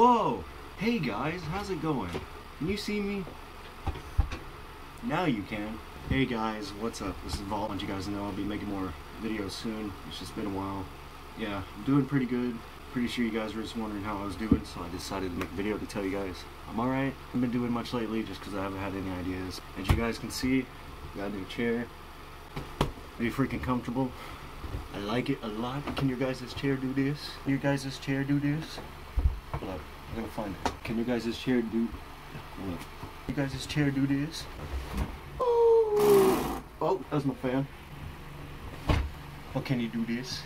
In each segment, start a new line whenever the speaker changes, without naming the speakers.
Whoa! Hey guys, how's it going? Can you see me? Now you can. Hey guys, what's up? This is Vault. I want you guys to know I'll be making more videos soon. It's just been a while. Yeah, I'm doing pretty good. Pretty sure you guys were just wondering how I was doing, so I decided to make a video to tell you guys I'm alright. I haven't been doing much lately just because I haven't had any ideas. As you guys can see, got a new chair. Pretty freaking comfortable. I like it a lot. Can your guys' this chair do this? Can your guys' chair do this? Hold up. I'm gonna find it. Can you guys' chair do... Hold up. You guys' this chair do this? Oh, that was my fan. Oh, can you do this?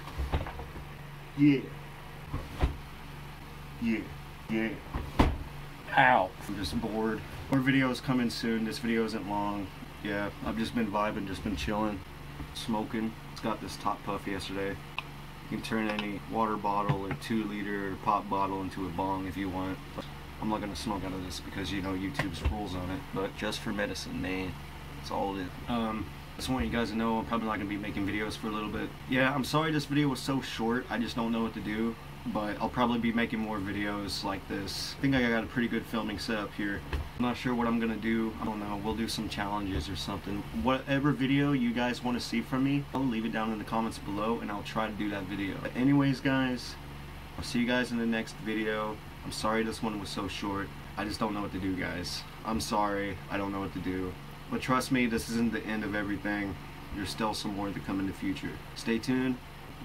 Yeah. Yeah. Yeah. Ow. I'm just bored. More videos coming soon. This video isn't long. Yeah, I've just been vibing, just been chilling, smoking. It's got this top puff yesterday. You can turn any water bottle or two liter pop bottle into a bong if you want. I'm not gonna smoke out of this because you know YouTube's rules on it. But just for medicine, man. That's all it is. Um, just want you guys to know I'm probably not gonna be making videos for a little bit. Yeah, I'm sorry this video was so short. I just don't know what to do. But I'll probably be making more videos like this. I think I got a pretty good filming setup here. I'm not sure what I'm gonna do. I don't know. We'll do some challenges or something. Whatever video you guys want to see from me, I'll leave it down in the comments below and I'll try to do that video. But anyways, guys, I'll see you guys in the next video. I'm sorry this one was so short. I just don't know what to do, guys. I'm sorry. I don't know what to do. But trust me, this isn't the end of everything. There's still some more to come in the future. Stay tuned.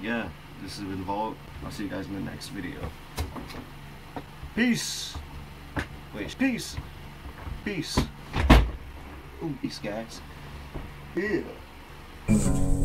Yeah, this has been Vault. I'll see you guys in the next video. Peace. Wait, peace. Peace. Ooh, peace, guys. Yeah.